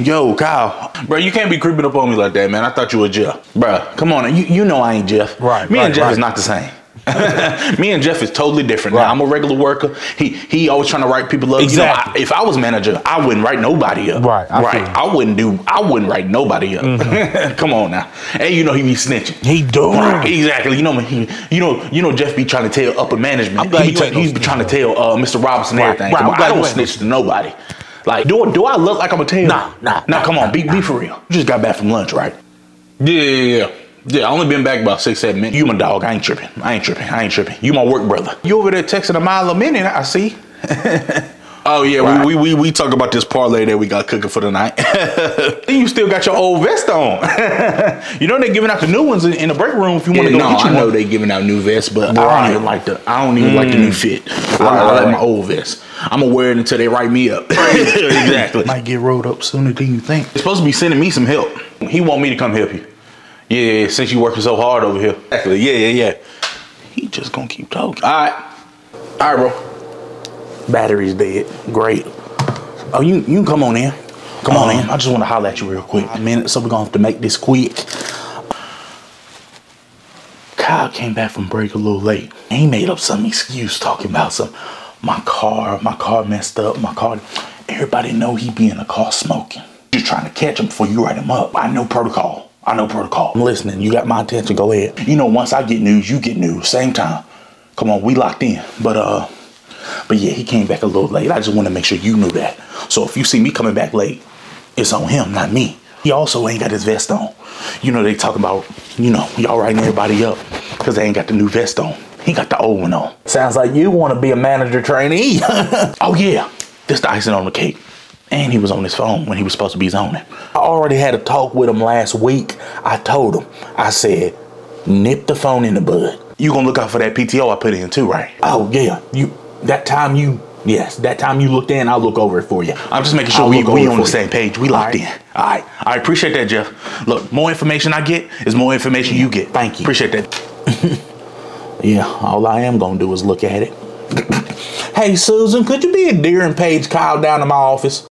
Yo, Kyle, bro, you can't be creeping up on me like that, man. I thought you were Jeff, bro. Come on, you you know I ain't Jeff. Right, Me right, and Jeff right. is not the same. me and Jeff is totally different. Right. Now I'm a regular worker. He he always trying to write people up. Exactly. You know, I, if I was manager, I wouldn't write nobody up. Right, I right. feel you. Mm-hmm. I wouldn't do. I wouldn't write nobody up. Come on now. And you know he be snitching. He doing. Right, exactly. You know, he, you know, you know, Jeff be trying to tell upper management. I'm glad he be, you try- he be trying to tell uh, Mr. Robinson Right, everything. right, Come I'm on, glad I you don't snitch to nobody. Like, do do I look like I'm a tell? Nah, nah, nah. nah, Come on, nah, be be for real. You just got back from lunch, right? Yeah, yeah, yeah. Yeah, I only been back about six, seven minutes. You my dog. I ain't tripping. I ain't tripping. I ain't tripping. You my work brother. You over there texting a mile a minute. I see. oh yeah, Right. we, we we we talk about this parlay that we got cooking for the night. then you still got your old vest on. you know they giving out the new ones in, in the break room if you want to Yeah, go no, get you I know one. they giving out new vests, but I don't even like the I don't even like the new mm. fit. I, I like my old vest. I'm gonna wear it until they write me up. exactly. Might get rolled up sooner than you think. They're supposed to be sending me some help. He want me to come help you. Yeah, since you working so hard over here. Exactly. Yeah, yeah, yeah. He just gonna keep talking. All right. All right, bro. Battery's dead. Great. Oh, you you can come on in. Come on Um, in. I just want to holler at you real quick. A minute, so we're gonna have to make this quick. Kyle came back from break a little late. He made up some excuse talking about some my car, my car messed up, my car. Everybody know he be in the car smoking. Just trying to catch him before you write him up. I know protocol. I know protocol. I'm listening. You got my attention. Go ahead. You know, once I get news, you get news. Same time. Come on, we locked in. But uh, but yeah, he came back a little late. I just want to make sure you knew that. So if you see me coming back late, it's on him, not me. He also ain't got his vest on. You know, they talking about, you know, y'all writing everybody up because they ain't got the new vest on. He got the old one on. Sounds like you want to be a manager trainee. Oh yeah, this the icing on the cake. And he was on his phone when he was supposed to be zoning. I already had a talk with him last week. I told him, I said, nip the phone in the bud. You gonna look out for that PTO I put in too, right? Oh yeah, you that time you yes, that time you looked in, I'll look over it for you. I'm just making sure I'll we, we on the for same page. We locked All right. in. All right, I appreciate that, Jeff. Look, more information I get is more information you get. Thank you. Appreciate that. yeah, all I am gonna do is look at it. hey, Susan, could you be a Dear and Page Kyle down to my office?